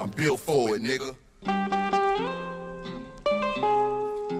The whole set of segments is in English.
I'm built for it, nigga.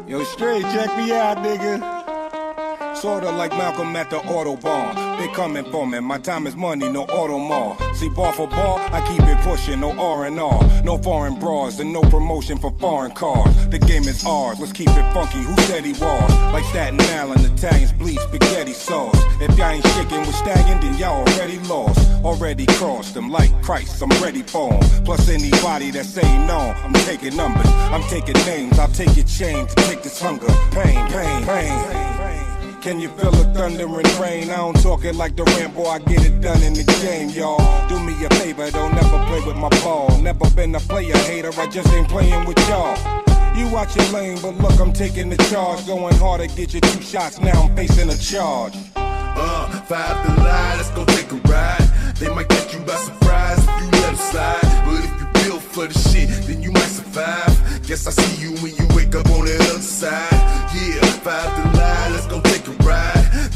Yo, straight, check me out, nigga. Sorta like Malcolm at the Audubon. They coming for me. My time is money, no Audemars. See, bar for bar, I keep it pushing, no R&R. No foreign bras and no promotion for foreign cars. The game is ours, let's keep it funky. Who said he was? Like Staten Island, Italians bleed spaghetti sauce. If y'all ain't shaking with Stallion, then y'all already lost. Already crossed them like Christ, I'm ready for 'em. Plus anybody that say no, I'm taking numbers. I'm taking names, I'll take your chain to take this hunger. Pain, pain, pain. Can you feel the thunder and rain? I don't talk it like the Rambo, I get it done in the game, y'all. Do me a favor, don't never play with my ball. Never been a player hater, I just ain't playing with y'all. You watch your lane, but look, I'm taking the charge. Going hard to get you two shots, now I'm facing a charge. Uh, five to lie, let's go take a ride. They might catch you by surprise if you let slide. But if you build for the shit, then you might survive. Guess I see you when you wake up on the other side. Yeah, five to lie, let's go take a.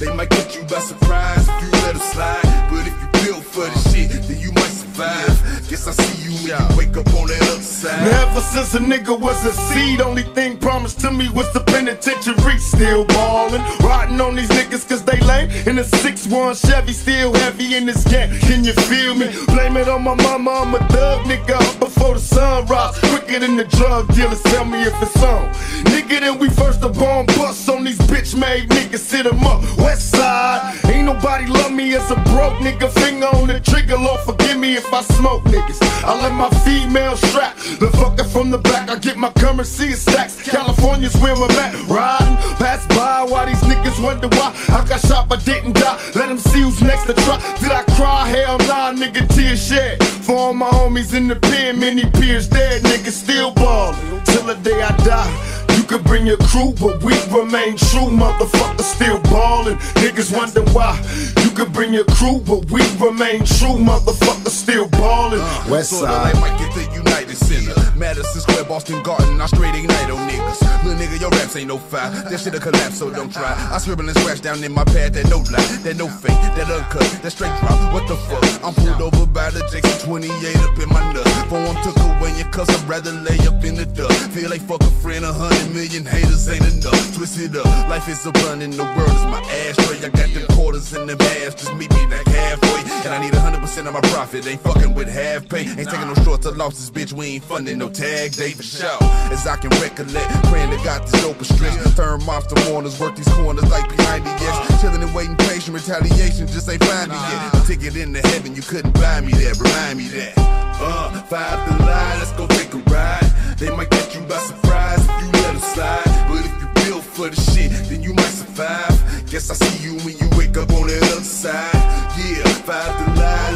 They might catch you by surprise if you let them slide. But if you built for the shit, then you might Guess I see you when you wake up on the other side. Ever since a nigga was a seed, only thing promised to me was the penitentiary. Still ballin', riding on these niggas cause they lame. In a 6-1 Chevy, still heavy in this game. Can you feel me? Blame it on my mama, I'm a thug nigga up before the sun rise. Quicker than the drug dealers, tell me if it's on. Nigga, then we first the bomb bust on these bitch made niggas, sit 'em up. West side, ain't nobody love me as a broke nigga. Finger on the trigger, Lord forgive me if I smoke niggas. I let my female strap, the fucker from the back. I get my currency in stacks. California's where I'm at, riding. Pass by while these niggas wonder why I got shot but didn't die. Let them see who's next to try. Did I cry? Hell nah, nigga, tears shed. For all my homies in the pen, many peers dead, niggas still ballin'. Till the day I die. You could bring your crew, but we remain true. Motherfuckers still ballin'. Niggas wonder why. You could bring your crew, but we remain true. Motherfuckers still ballin'. Uh, West Sorta side. like Mike at the United Center. Madison Square, Boston Garden, I straight ignite on niggas. Little nigga, your raps ain't no fire. That shit'll collapse, so don't try. I scribble and scratch down in my pad, that no lie, that no fake, that uncut, that straight drop. What the fuck? I'm pulled over by the Jackson 28 up in my nut. Phone took away your cuz I'd rather lay up in the dust. Feel like fuck a friend, a hundred million haters ain't enough. Twist it up, life is a blunt and the world is my ashtray. I got them quarters in the ass, just meet me like halfway. And I need 100% of my profit, ain't fucking with half pay. Ain't taking no shorts or losses, bitch, we ain't funding no tag David sure. As I can recollect, praying to God this open stretch. Turn monster mourners, work these corners like behind the yes. Chilling and waiting patient, retaliation just ain't find me yet. A ticket into heaven, you couldn't buy me that, remind me that. Uh, five to lie, let's go take a ride. They might catch you by surprise if you let them slide. But if you built for the shit, then you might survive. Guess I see you when you wake up on the other side. Yeah, five to lie,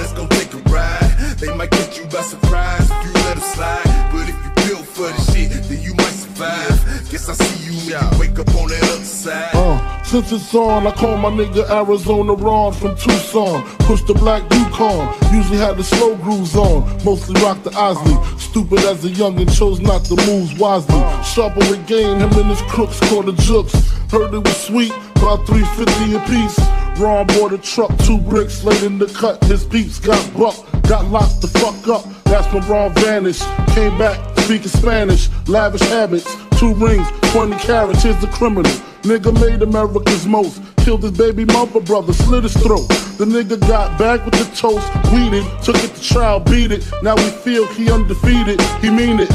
since it's on, I call my nigga Arizona Ron from Tucson. Push the black Yukon. Usually had the slow grooves on. Mostly rock the Osley. Stupid as a youngin', chose not to move wisely. Sharper with game, him and his crooks caught the jukes. Heard it was sweet, about 350 a piece. Ron bought a truck, two bricks laid in the cut. His peeps got bucked, got locked the fuck up. That's when Ron vanished. Came back speaking Spanish, lavish habits. Two rings, 20 carats, here's the criminal. Nigga made America's most. Killed his baby mother brother, slit his throat. The nigga got back with the toast, weeded, took it to trial, beat it. Now we feel he undefeated, he mean it.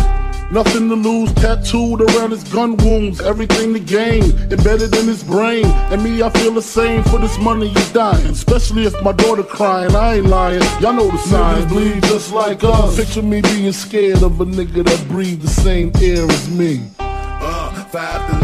Nothing to lose, tattooed around his gun wounds. Everything to gain, embedded in his brain. And me, I feel the same for this money you dying. Especially if my daughter crying, I ain't lying. Y'all know the signs. Niggas bleed just like us. Picture me being scared of a nigga that breathe the same air as me. Uh, five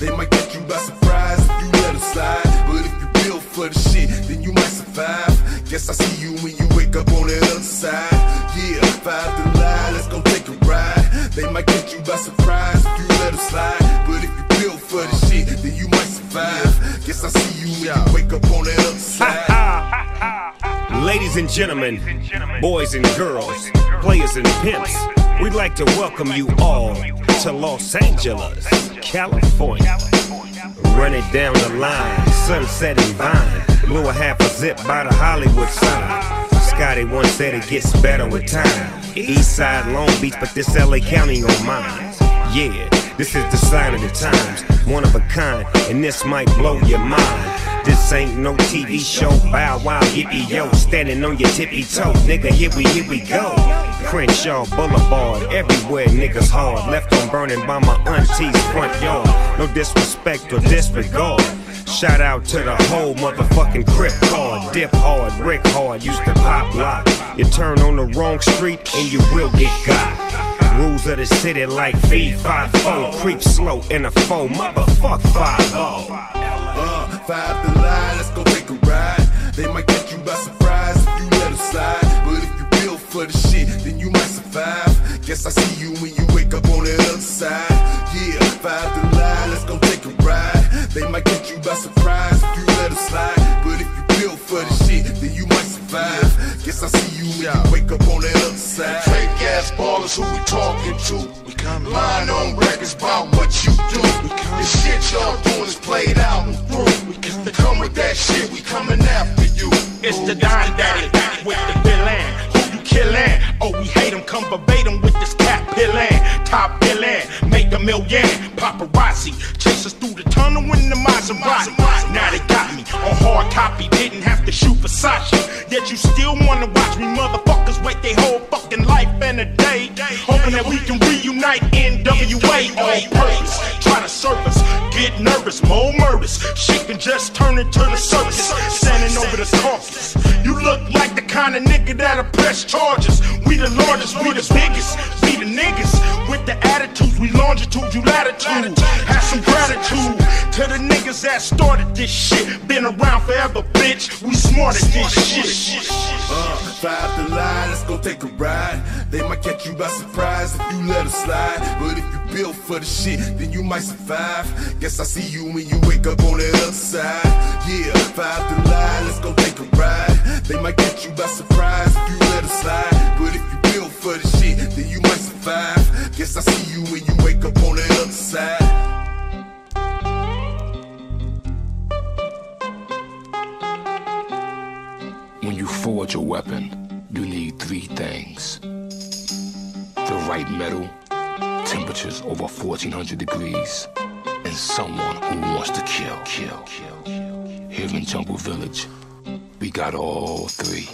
They might catch you by surprise if you let them slide. But if you built for the shit, then you might survive. Guess I see you when you wake up on the other side. Yeah, five to lie, let's go take a ride. They might catch you by surprise if you let them slide. But if you built for the shit, then you might survive. Guess I see you when you wake up on the other side. Ladies and gentlemen, boys and girls, players and pimps, we'd like to welcome you all to Los Angeles, California. Running down the line, sunset and vine, blew a half a zip by the Hollywood sign. Scotty once said it gets better with time. East side Long Beach, but this LA County on mine. Yeah, this is the sign of the times, one of a kind, and this might blow your mind. This ain't no TV show, bow wow, yippee yo, standing on your tippy toe, nigga. Here we, here we go. Crenshaw Boulevard, everywhere niggas hard, left on burning by my auntie's front yard. No disrespect or disregard. Shout out to the whole motherfucking crip card. Dip hard, brick hard, used to pop lock. You turn on the wrong street and you will get got. Rules of the city like feed 5 4, creep slow in a foe, motherfuck 5 0. Uh, five the line, let's go take a ride. They might catch you by surprise if you let them slide. But if you build for the shit, then you might survive. Guess I see I see you when you wake up on the other side. Fake ass ballers who we talking to. We coming. Lying on records about what you do. The shit y'all doing is played out and through. We come with that shit, we coming after you. It's the Don Daddy with the villain. Who you killin'? Oh, we hate him. Come verbatim with this cat pillin'. Top villain, make a million. Paparazzi in the Maserati. Now they got me on hard copy. Didn't have to shoot Versace. Yet you still wanna watch me motherfuckers wait their whole fucking life and a day. Hoping that we can reunite NWA on purpose. Try to surface, get nervous, more murders. Shit can just turn into the circus. Standing over the carcass. You look like the kind of nigga that'll press charges. We the largest, we the biggest, we the niggas. With the attitudes, we longitude, you latitude. Have some gratitude to the niggas that started this shit. Been around forever, bitch. We smart at this shit. Uh, five to line, let's go take a ride. They might catch you by surprise if you let them slide. But if you build for the shit, then you might survive. Guess I see you when you wake up on the other side. Yeah, five to line, let's go take a ride. They might catch you by surprise if you let them slide. But if you build for the shit, then you might survive. When you forge a weapon, you need three things the right metal, temperatures over 1400 degrees, and someone who wants to kill. Kill. Here in Jungle Village, we got all three.